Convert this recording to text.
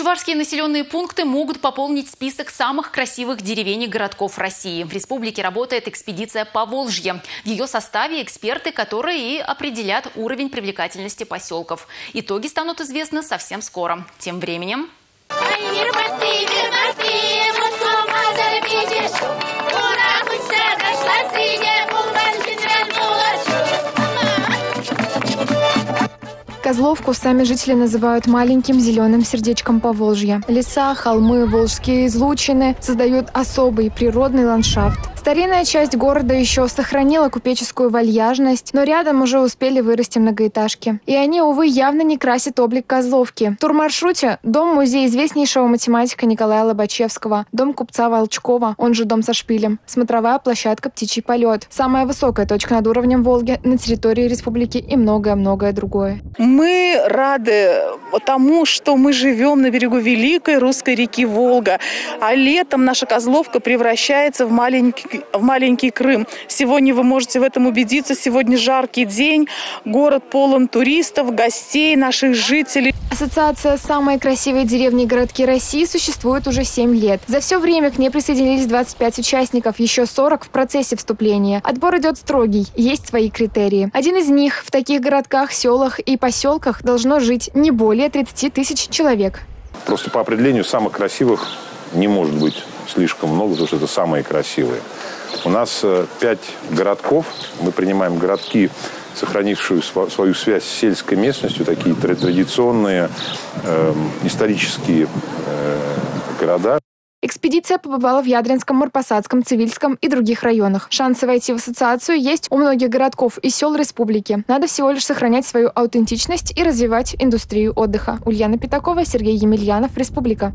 Чувашские населенные пункты могут пополнить список самых красивых деревень и городков России. В республике работает экспедиция по Волжье. В ее составе эксперты, которые и определят уровень привлекательности поселков. Итоги станут известны совсем скоро. Тем временем... Козловку сами жители называют маленьким зеленым сердечком Поволжья. Леса, холмы, волжские излучины создают особый природный ландшафт. Старинная часть города еще сохранила купеческую вальяжность, но рядом уже успели вырасти многоэтажки. И они, увы, явно не красят облик Козловки. В турмаршруте дом-музей известнейшего математика Николая Лобачевского, дом купца Волчкова, он же дом со шпилем, смотровая площадка «Птичий полет», самая высокая точка над уровнем Волги на территории республики и многое-многое другое. Мы рады тому, что мы живем на берегу великой русской реки Волга, а летом наша Козловка превращается в маленький в маленький Крым. Сегодня вы можете в этом убедиться. Сегодня жаркий день. Город полон туристов, гостей, наших жителей. Ассоциация «Самые красивые деревни и городки России» существует уже 7 лет. За все время к ней присоединились 25 участников, еще 40 в процессе вступления. Отбор идет строгий, есть свои критерии. Один из них – в таких городках, селах и поселках должно жить не более 30 тысяч человек. Просто по определению самых красивых не может быть слишком много, потому что это самые красивые. У нас э, пять городков. Мы принимаем городки, сохранившую свою связь с сельской местностью, такие традиционные э, исторические э, города. Экспедиция побывала в Ядринском, Марпасадском, Цивильском и других районах. Шансы войти в ассоциацию есть у многих городков и сел республики. Надо всего лишь сохранять свою аутентичность и развивать индустрию отдыха. Ульяна Пятакова, Сергей Емельянов, Республика.